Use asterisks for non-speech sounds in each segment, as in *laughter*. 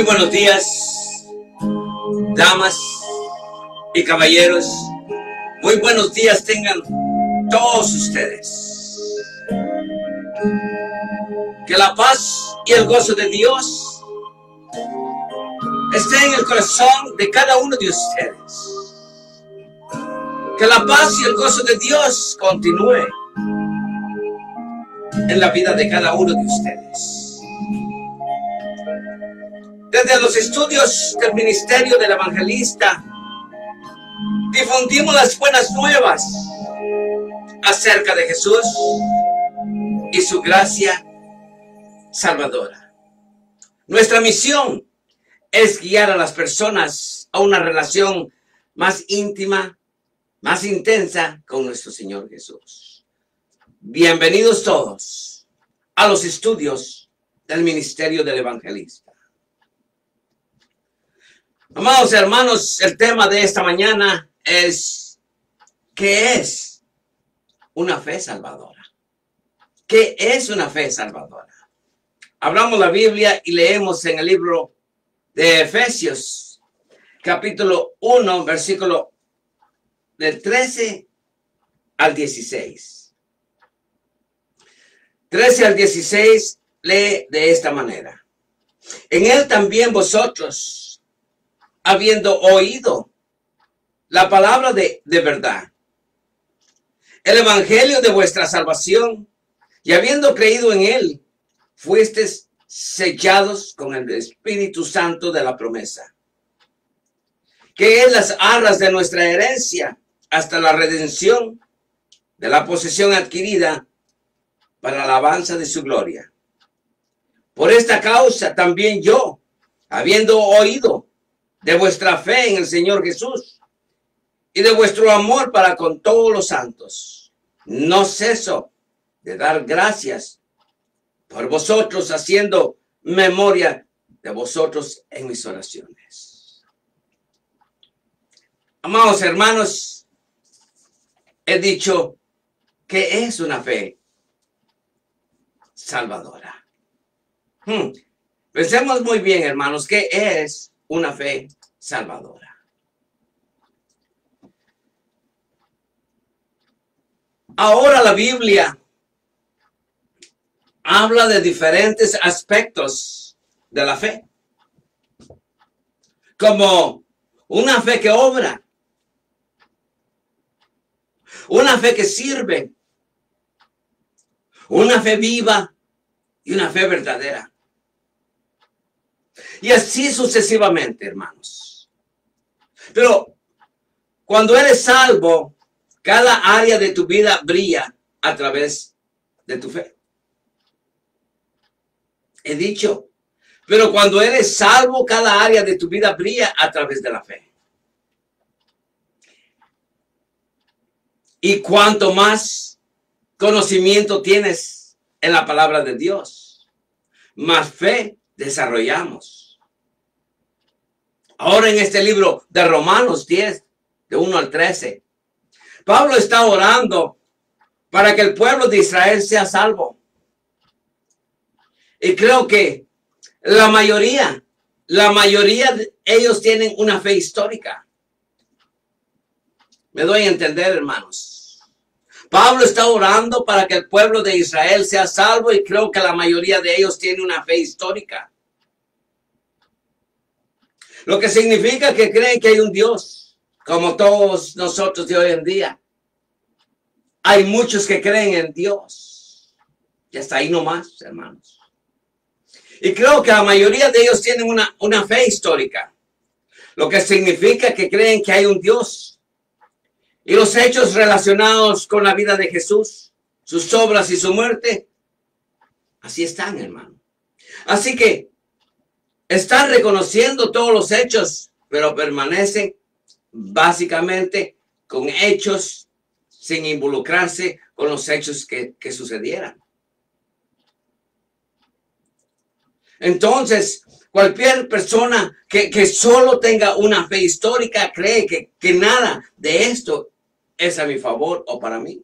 Muy buenos días, damas y caballeros. Muy buenos días tengan todos ustedes. Que la paz y el gozo de Dios esté en el corazón de cada uno de ustedes. Que la paz y el gozo de Dios continúe en la vida de cada uno de ustedes. Desde los estudios del ministerio del evangelista, difundimos las buenas nuevas acerca de Jesús y su gracia salvadora. Nuestra misión es guiar a las personas a una relación más íntima, más intensa con nuestro Señor Jesús. Bienvenidos todos a los estudios del ministerio del evangelista. Amados hermanos, el tema de esta mañana es ¿qué es una fe salvadora? ¿Qué es una fe salvadora? Hablamos la Biblia y leemos en el libro de Efesios, capítulo 1, versículo del 13 al 16. 13 al 16 lee de esta manera. En él también vosotros habiendo oído la palabra de, de verdad, el evangelio de vuestra salvación, y habiendo creído en él, fuisteis sellados con el Espíritu Santo de la promesa, que es las arras de nuestra herencia hasta la redención de la posesión adquirida para la alabanza de su gloria. Por esta causa también yo, habiendo oído de vuestra fe en el Señor Jesús y de vuestro amor para con todos los santos. No ceso de dar gracias por vosotros haciendo memoria de vosotros en mis oraciones. Amados hermanos, he dicho que es una fe salvadora. Hmm. Pensemos muy bien, hermanos, ¿qué es una fe salvadora. Ahora la Biblia habla de diferentes aspectos de la fe, como una fe que obra, una fe que sirve, una fe viva y una fe verdadera. Y así sucesivamente, hermanos. Pero cuando eres salvo, cada área de tu vida brilla a través de tu fe. He dicho, pero cuando eres salvo, cada área de tu vida brilla a través de la fe. Y cuanto más conocimiento tienes en la palabra de Dios, más fe desarrollamos. Ahora en este libro de Romanos 10, de 1 al 13, Pablo está orando para que el pueblo de Israel sea salvo. Y creo que la mayoría, la mayoría de ellos tienen una fe histórica. Me doy a entender, hermanos. Pablo está orando para que el pueblo de Israel sea salvo y creo que la mayoría de ellos tiene una fe histórica. Lo que significa que creen que hay un Dios, como todos nosotros de hoy en día. Hay muchos que creen en Dios. Y hasta ahí nomás, hermanos. Y creo que la mayoría de ellos tienen una, una fe histórica. Lo que significa que creen que hay un Dios. Y los hechos relacionados con la vida de Jesús, sus obras y su muerte, así están, hermano. Así que están reconociendo todos los hechos, pero permanecen básicamente con hechos sin involucrarse con los hechos que, sucedieran. Entonces, cualquier persona que, solo tenga una fe histórica cree que, que nada de esto es a mi favor o para mí.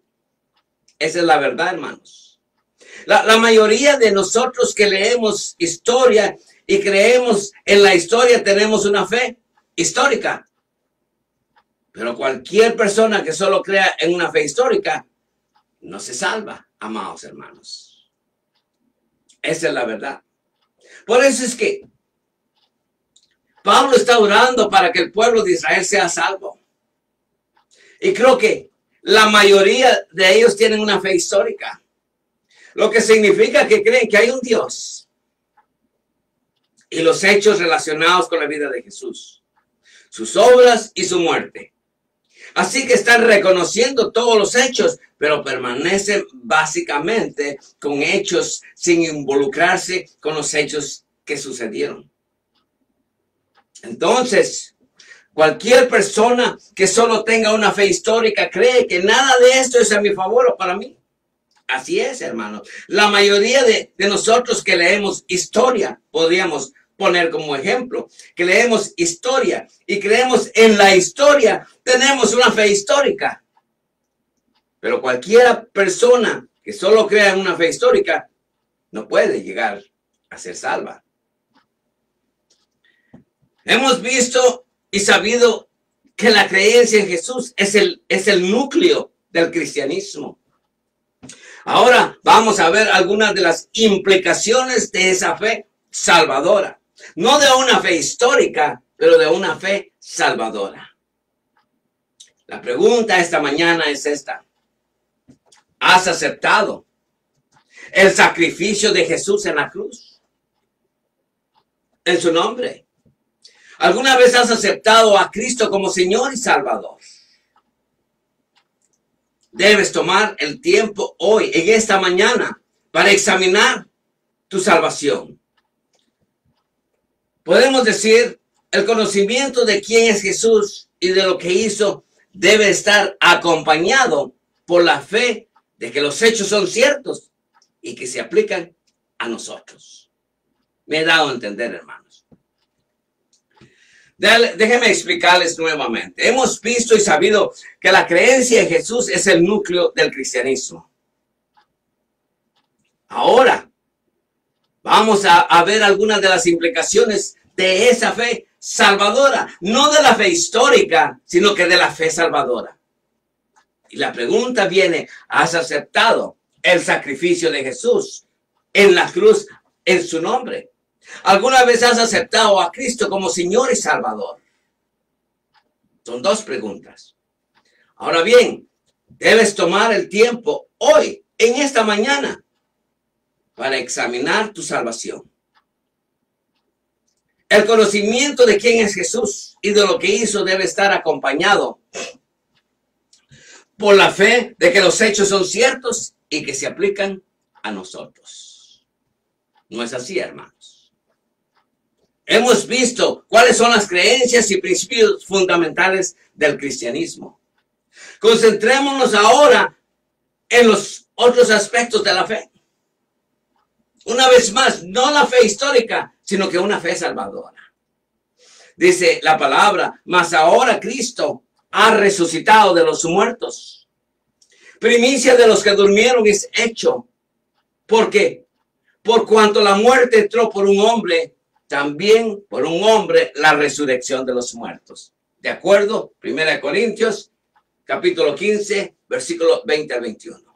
Esa es la verdad, hermanos. La, mayoría de nosotros que leemos historia y creemos en la historia tenemos una fe histórica. Pero cualquier persona que solo crea en una fe histórica no se salva, amados hermanos. Esa es la verdad. Por eso es que Pablo está orando para que el pueblo de Israel sea salvo. Y creo que la mayoría de ellos tienen una fe histórica. Lo que significa que creen que hay un Dios. Y los hechos relacionados con la vida de Jesús. Sus obras y su muerte. Así que están reconociendo todos los hechos, pero permanecen básicamente con hechos sin involucrarse con los hechos que sucedieron. Entonces, cualquier persona que solo tenga una fe histórica cree que nada de esto es a mi favor o para mí. Así es, hermano. La mayoría de, de nosotros que leemos historia, podríamos poner como ejemplo, que leemos historia y creemos en la historia, tenemos una fe histórica. Pero cualquier persona que solo crea en una fe histórica no puede llegar a ser salva. Hemos visto y sabido que la creencia en Jesús es el, es el núcleo del cristianismo. Ahora vamos a ver algunas de las implicaciones de esa fe salvadora. No de una fe histórica, pero de una fe salvadora. La pregunta esta mañana es esta. ¿Has aceptado el sacrificio de Jesús en la cruz? En su nombre. ¿Alguna vez has aceptado a Cristo como Señor y Salvador? Debes tomar el tiempo hoy, en esta mañana, para examinar tu salvación. Podemos decir, el conocimiento de quién es Jesús y de lo que hizo debe estar acompañado por la fe de que los hechos son ciertos y que se aplican a nosotros. Me he dado a entender, hermanos. Déjenme explicarles nuevamente. Hemos visto y sabido que la creencia en Jesús es el núcleo del cristianismo. Ahora, Vamos a, ver algunas de las implicaciones de esa fe salvadora, no de la fe histórica, sino que de la fe salvadora. Y la pregunta viene, ¿has aceptado el sacrificio de Jesús en la cruz en su nombre? ¿Alguna vez has aceptado a Cristo como Señor y Salvador? Son dos preguntas. Ahora bien, debes tomar el tiempo hoy, en esta mañana, para examinar tu salvación. El conocimiento de quién es Jesús y de lo que hizo debe estar acompañado por la fe de que los hechos son ciertos y que se aplican a nosotros. No es así, hermanos. Hemos visto cuáles son las creencias y principios fundamentales del cristianismo. Concentrémonos ahora en los otros aspectos de la fe. Una vez más, no la fe histórica, sino que una fe salvadora. Dice la palabra, mas ahora Cristo ha resucitado de los muertos. Primicia de los que durmieron es hecho. Porque por cuanto la muerte entró por un hombre, también por un hombre la resurrección de los muertos. ¿De acuerdo? Primera de Corintios, capítulo 15, versículo 20 al 21.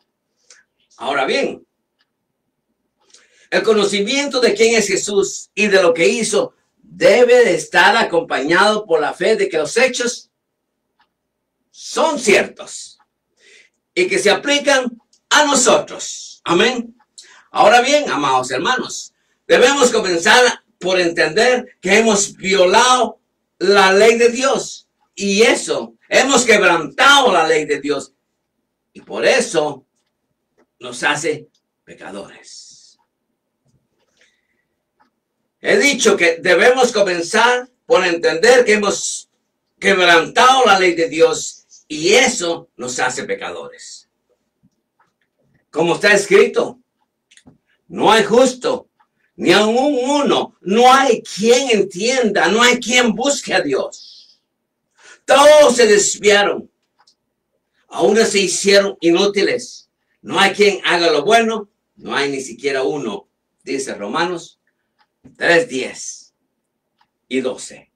Ahora bien, el conocimiento de quién es Jesús y de lo que hizo debe de estar acompañado por la fe de que los hechos son ciertos y que se aplican a nosotros. Amén. Ahora bien, amados hermanos, debemos comenzar por entender que hemos violado la ley de Dios y eso, hemos quebrantado la ley de Dios y por eso nos hace pecadores. He dicho que debemos comenzar por entender que hemos quebrantado la ley de Dios y eso nos hace pecadores. Como está escrito, no hay justo, ni aún uno, no hay quien entienda, no hay quien busque a Dios. Todos se desviaron, aún se hicieron inútiles. No hay quien haga lo bueno, no hay ni siquiera uno, dice Romanos 3, 10 y 12.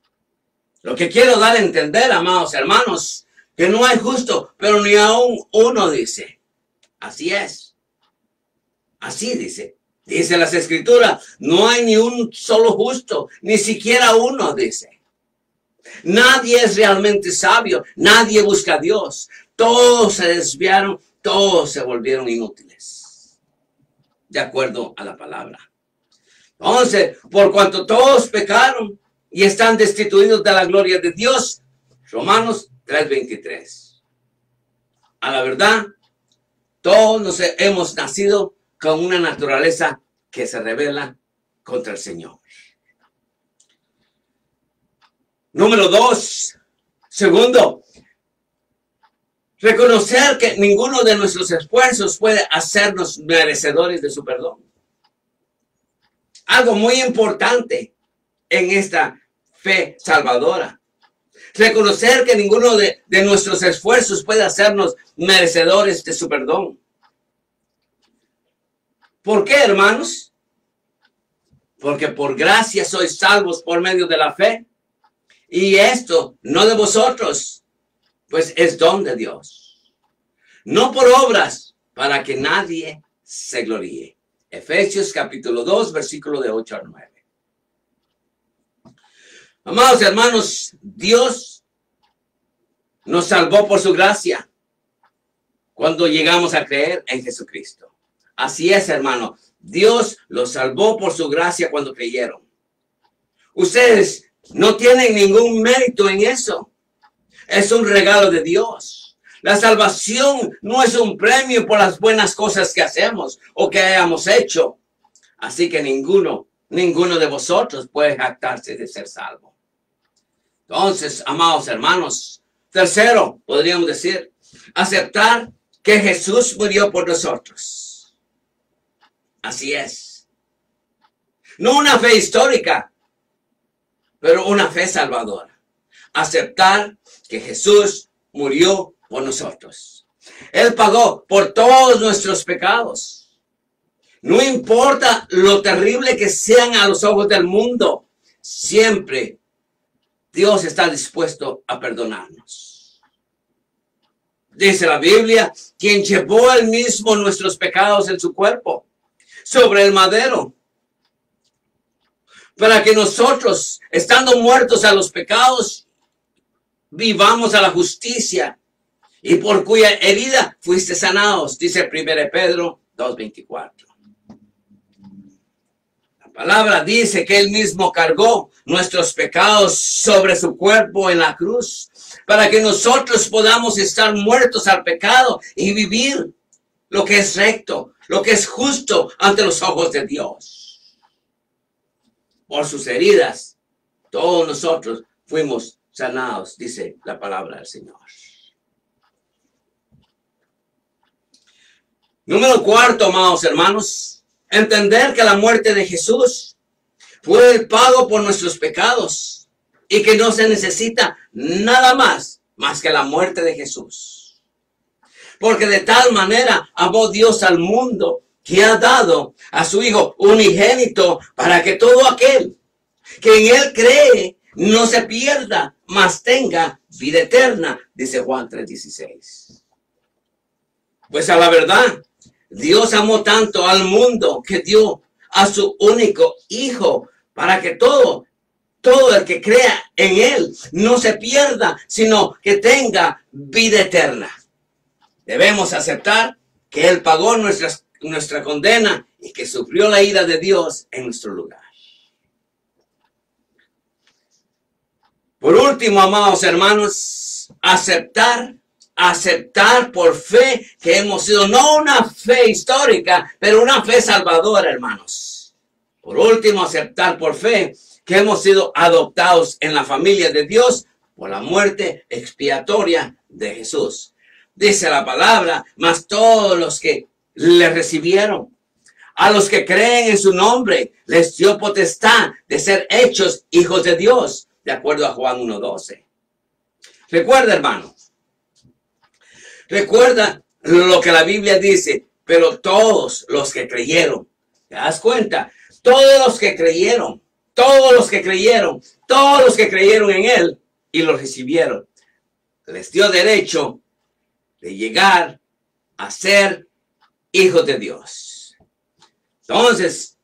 Lo que quiero dar a entender, amados hermanos, que no hay justo, pero ni aún uno dice. Así es. Así dice. Dice las escrituras, no hay ni un solo justo, ni siquiera uno, dice. Nadie es realmente sabio, nadie busca a Dios. Todos se desviaron, todos se volvieron inútiles. De acuerdo a la palabra. Entonces, por cuanto todos pecaron y están destituidos de la gloria de Dios, Romanos 3:23. A la verdad, todos nos hemos nacido con una naturaleza que se revela contra el Señor. Número dos. Segundo, reconocer que ninguno de nuestros esfuerzos puede hacernos merecedores de su perdón algo muy importante en esta fe salvadora. Reconocer que ninguno de, nuestros esfuerzos puede hacernos merecedores de su perdón. ¿Por qué, hermanos? Porque por gracia sois salvos por medio de la fe. Y esto no de vosotros, pues es don de Dios. No por obras, para que nadie se gloríe. Efesios capítulo 2, versículo de 8 al 9. Amados hermanos, Dios nos salvó por su gracia cuando llegamos a creer en Jesucristo. Así es, hermano. Dios los salvó por su gracia cuando creyeron. Ustedes no tienen ningún mérito en eso. Es un regalo de Dios. La salvación no es un premio por las buenas cosas que hacemos o que hayamos hecho. Así que ninguno, ninguno de vosotros puede jactarse de ser salvo. Entonces, amados hermanos, tercero, podríamos decir, aceptar que Jesús murió por nosotros. Así es. No una fe histórica, pero una fe salvadora. Aceptar que Jesús murió por nosotros. Él pagó por todos nuestros pecados. No importa lo terrible que sean a los ojos del mundo, siempre Dios está dispuesto a perdonarnos. Dice la Biblia, quien llevó él mismo nuestros pecados en su cuerpo, sobre el madero, para que nosotros, estando muertos a los pecados, vivamos a la justicia y por cuya herida fuiste sanados, dice 1 Pedro 2.24. La palabra dice que él mismo cargó nuestros pecados sobre su cuerpo en la cruz, para que nosotros podamos estar muertos al pecado y vivir lo que es recto, lo que es justo ante los ojos de Dios. Por sus heridas, todos nosotros fuimos sanados, dice la palabra del Señor. Número cuarto, amados hermanos, entender que la muerte de Jesús fue el pago por nuestros pecados y que no se necesita nada más más que la muerte de Jesús. Porque de tal manera amó Dios al mundo que ha dado a su Hijo unigénito para que todo aquel que en Él cree no se pierda, mas tenga vida eterna, dice Juan 3:16. Pues a la verdad, Dios amó tanto al mundo que dio a su único hijo para que todo, todo el que crea en él no se pierda, sino que tenga vida eterna. Debemos aceptar que él pagó nuestra, nuestra condena y que sufrió la ira de Dios en nuestro lugar. Por último, amados hermanos, aceptar aceptar por fe que hemos sido, no una fe histórica, pero una fe salvadora, hermanos. Por último, aceptar por fe que hemos sido adoptados en la familia de Dios por la muerte expiatoria de Jesús. Dice la palabra, mas todos los que le recibieron, a los que creen en su nombre, les dio potestad de ser hechos hijos de Dios, de acuerdo a Juan 1.12. Recuerda, hermano, recuerda lo que la Biblia dice, pero todos los que creyeron, ¿te das cuenta? Todos los que creyeron, todos los que creyeron, todos los que creyeron en Él y lo recibieron, les dio derecho de llegar a ser hijos de Dios. Entonces,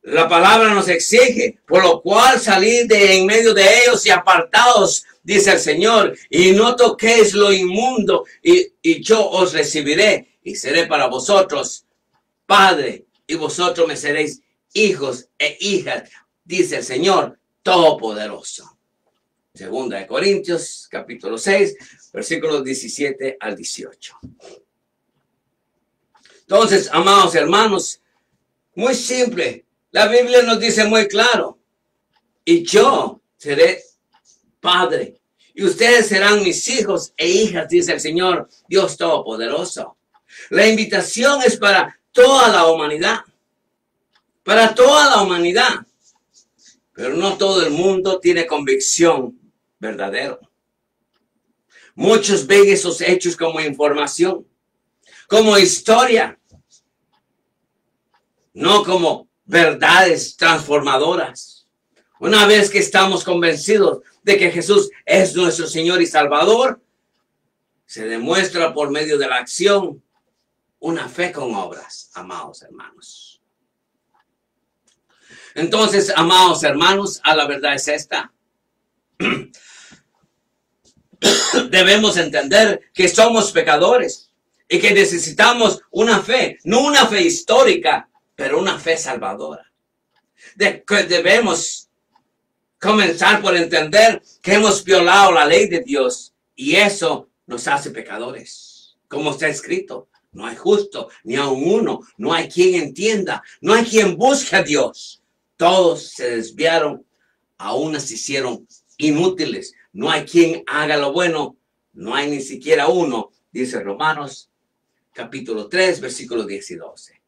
la palabra nos exige, por lo cual salir de en medio de ellos y apartados, dice el Señor, y no toquéis lo inmundo, y, y yo os recibiré y seré para vosotros Padre, y vosotros me seréis hijos e hijas, dice el Señor Todopoderoso. Segunda de Corintios, capítulo 6, versículos 17 al 18. Entonces, amados hermanos, muy simple. La Biblia nos dice muy claro. Y yo seré padre. Y ustedes serán mis hijos e hijas, dice el Señor, Dios Todopoderoso. La invitación es para toda la humanidad. Para toda la humanidad. Pero no todo el mundo tiene convicción verdadera. Muchos ven esos hechos como información, como historia, no como verdades transformadoras. Una vez que estamos convencidos de que Jesús es nuestro Señor y Salvador, se demuestra por medio de la acción una fe con obras, amados hermanos. Entonces, amados hermanos, a la verdad es esta. *clears throat* Debemos entender que somos pecadores y que necesitamos una fe, no una fe histórica, pero una fe salvadora. De que debemos comenzar por entender que hemos violado la ley de Dios y eso nos hace pecadores. Como está escrito, no hay justo, ni aun uno, no hay quien entienda, no hay quien busque a Dios. Todos se desviaron, aún se hicieron inútiles. No hay quien haga lo bueno, no hay ni siquiera uno, dice Romanos capítulo 3, versículos 10 y 12.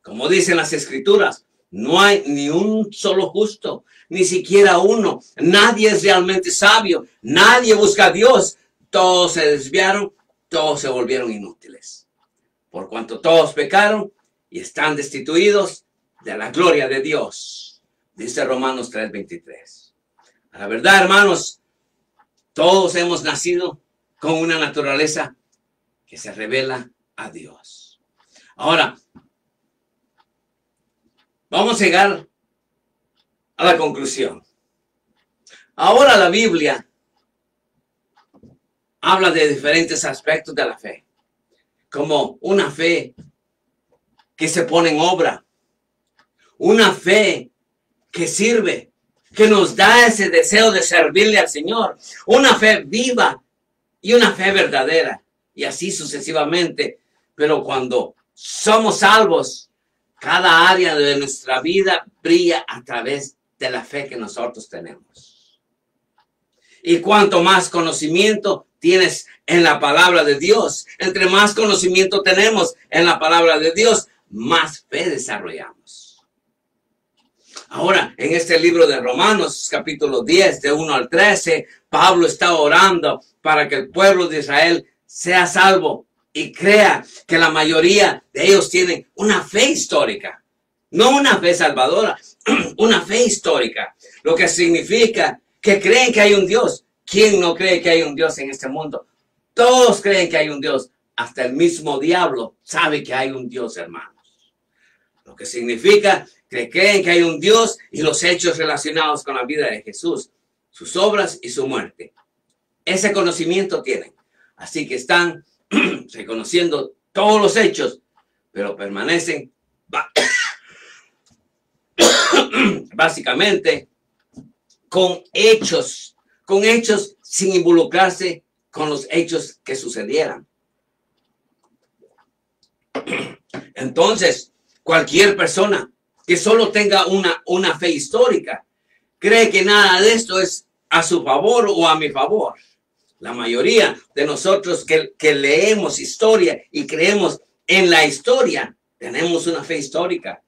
Como dicen las escrituras, no hay ni un solo justo, ni siquiera uno. Nadie es realmente sabio, nadie busca a Dios. Todos se desviaron, todos se volvieron inútiles por cuanto todos pecaron y están destituidos de la gloria de Dios. Dice Romanos 3:23. La verdad, hermanos, todos hemos nacido con una naturaleza que se revela a Dios. Ahora, vamos a llegar a la conclusión. Ahora la Biblia habla de diferentes aspectos de la fe como una fe que se pone en obra, una fe que sirve, que nos da ese deseo de servirle al Señor, una fe viva y una fe verdadera, y así sucesivamente. Pero cuando somos salvos, cada área de nuestra vida brilla a través de la fe que nosotros tenemos. Y cuanto más conocimiento tienes en la palabra de Dios. Entre más conocimiento tenemos en la palabra de Dios, más fe desarrollamos. Ahora, en este libro de Romanos, capítulo 10, de 1 al 13, Pablo está orando para que el pueblo de Israel sea salvo y crea que la mayoría de ellos tienen una fe histórica, no una fe salvadora, *clears throat* una fe histórica, lo que significa que creen que hay un Dios, ¿Quién no cree que hay un Dios en este mundo? Todos creen que hay un Dios. Hasta el mismo diablo sabe que hay un Dios, hermanos. Lo que significa que creen que hay un Dios y los hechos relacionados con la vida de Jesús, sus obras y su muerte. Ese conocimiento tienen. Así que están *clears throat* reconociendo todos los hechos, pero permanecen *coughs* básicamente con hechos con hechos sin involucrarse con los hechos que sucedieran. *clears throat* Entonces, cualquier persona que solo tenga una, una fe histórica, cree que nada de esto es a su favor o a mi favor. La mayoría de nosotros que, que leemos historia y creemos en la historia, tenemos una fe histórica.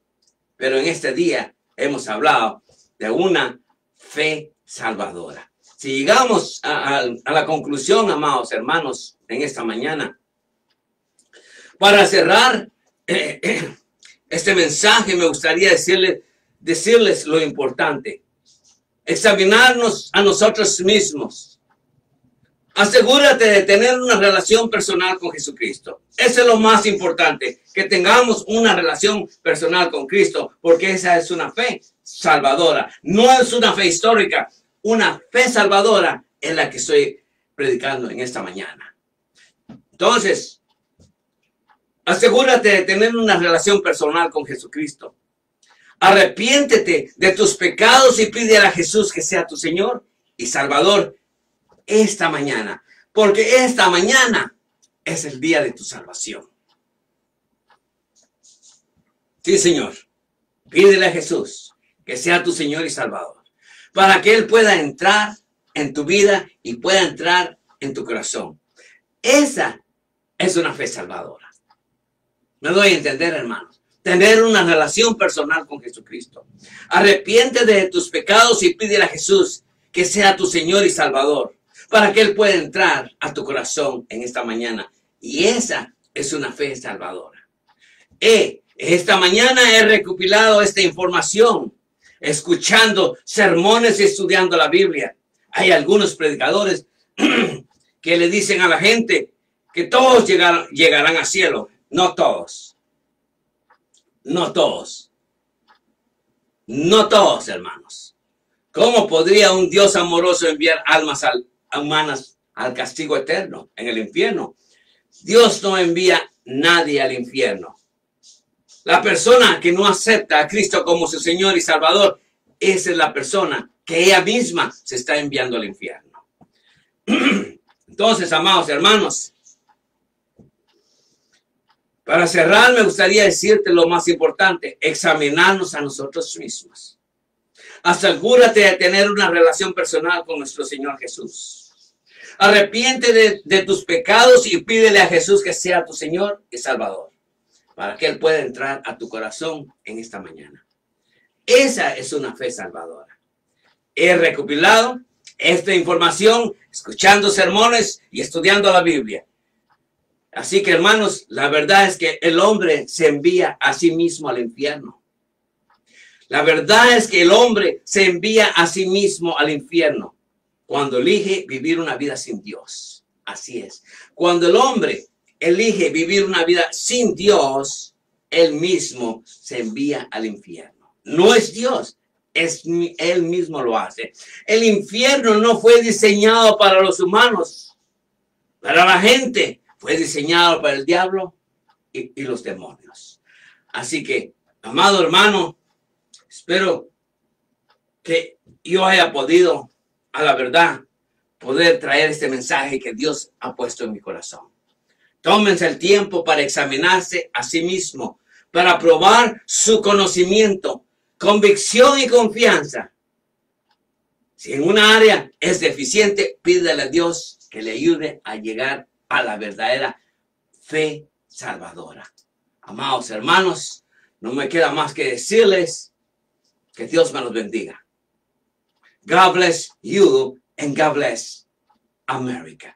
Pero en este día hemos hablado de una fe salvadora. Si llegamos a, la conclusión, amados hermanos, en esta mañana, para cerrar *clears throat* este mensaje, me gustaría decirles, decirles lo importante. Examinarnos a nosotros mismos. Asegúrate de tener una relación personal con Jesucristo. Eso es lo más importante, que tengamos una relación personal con Cristo, porque esa es una fe salvadora. No es una fe histórica, una fe salvadora en la que estoy predicando en esta mañana. Entonces, asegúrate de tener una relación personal con Jesucristo. Arrepiéntete de tus pecados y pide a Jesús que sea tu Señor y Salvador esta mañana, porque esta mañana es el día de tu salvación. Sí, Señor. Pídele a Jesús que sea tu Señor y Salvador para que Él pueda entrar en tu vida y pueda entrar en tu corazón. Esa es una fe salvadora. Me doy a entender, hermanos. Tener una relación personal con Jesucristo. Arrepiente de tus pecados y pídele a Jesús que sea tu Señor y Salvador, para que Él pueda entrar a tu corazón en esta mañana. Y esa es una fe salvadora. Eh, esta mañana he recopilado esta información escuchando sermones y estudiando la Biblia. Hay algunos predicadores *clears throat* que le dicen a la gente que todos llegarán, llegarán al cielo. No todos. No todos. No todos, hermanos. ¿Cómo podría un Dios amoroso enviar almas humanas al castigo eterno en el infierno? Dios no envía nadie al infierno. La persona que no acepta a Cristo como su Señor y Salvador, esa es la persona que ella misma se está enviando al infierno. *clears throat* Entonces, amados hermanos, para cerrar me gustaría decirte lo más importante, examinarnos a nosotros mismos. Asegúrate de tener una relación personal con nuestro Señor Jesús. Arrepiente de, de tus pecados y pídele a Jesús que sea tu Señor y Salvador para que Él pueda entrar a tu corazón en esta mañana. Esa es una fe salvadora. He recopilado esta información escuchando sermones y estudiando la Biblia. Así que hermanos, la verdad es que el hombre se envía a sí mismo al infierno. La verdad es que el hombre se envía a sí mismo al infierno cuando elige vivir una vida sin Dios. Así es. Cuando el hombre elige vivir una vida sin Dios, él mismo se envía al infierno. No es Dios, es él mismo lo hace. El infierno no fue diseñado para los humanos, para la gente, fue diseñado para el diablo y, los demonios. Así que, amado hermano, espero que yo haya podido, a la verdad, poder traer este mensaje que Dios ha puesto en mi corazón. Tómense el tiempo para examinarse a sí mismo, para probar su conocimiento, convicción y confianza. Si en una área es deficiente, pídele a Dios que le ayude a llegar a la verdadera fe salvadora. Amados hermanos, no me queda más que decirles que Dios me los bendiga. God bless you and God bless America.